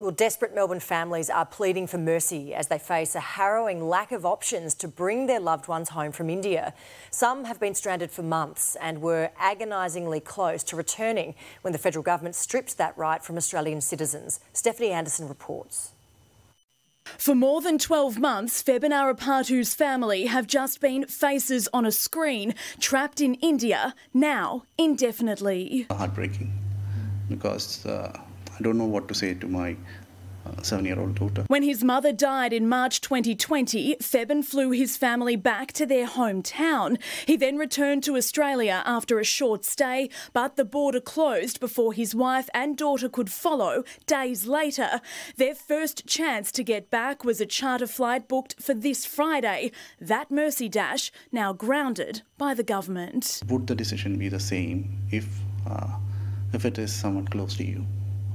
Well, desperate Melbourne families are pleading for mercy as they face a harrowing lack of options to bring their loved ones home from India. Some have been stranded for months and were agonisingly close to returning when the federal government stripped that right from Australian citizens. Stephanie Anderson reports. For more than 12 months, Febin Arapatu's family have just been faces on a screen, trapped in India, now indefinitely. Heartbreaking because uh, I don't know what to say to my uh, seven year old daughter. When his mother died in March 2020, Febin flew his family back to their hometown. He then returned to Australia after a short stay, but the border closed before his wife and daughter could follow days later. Their first chance to get back was a charter flight booked for this Friday. That Mercy Dash now grounded by the government. Would the decision be the same if, uh, if it is someone close to you?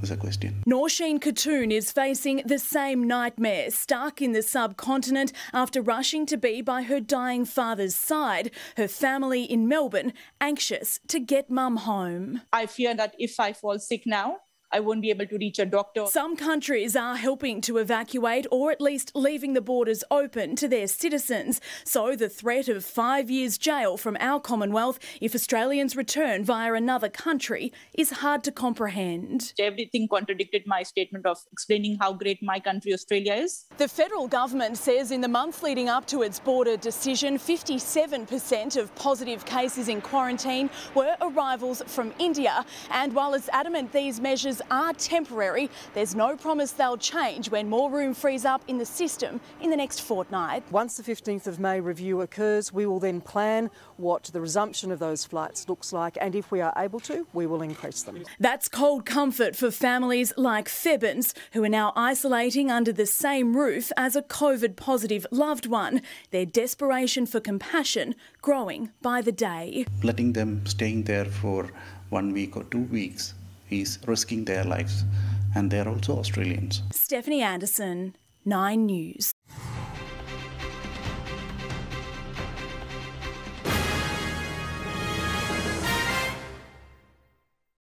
Was a question. Norshin Khatoon is facing the same nightmare, stuck in the subcontinent after rushing to be by her dying father's side. Her family in Melbourne anxious to get mum home. I fear that if I fall sick now, I won't be able to reach a doctor. Some countries are helping to evacuate or at least leaving the borders open to their citizens. So the threat of five years jail from our Commonwealth if Australians return via another country is hard to comprehend. Everything contradicted my statement of explaining how great my country, Australia, is. The federal government says in the month leading up to its border decision, 57% of positive cases in quarantine were arrivals from India. And while it's adamant these measures are temporary. There's no promise they'll change when more room frees up in the system in the next fortnight. Once the 15th of May review occurs, we will then plan what the resumption of those flights looks like, and if we are able to, we will increase them. That's cold comfort for families like Febins, who are now isolating under the same roof as a COVID positive loved one. Their desperation for compassion growing by the day. Letting them staying there for one week or two weeks is risking their lives, and they're also Australians. Stephanie Anderson, Nine News.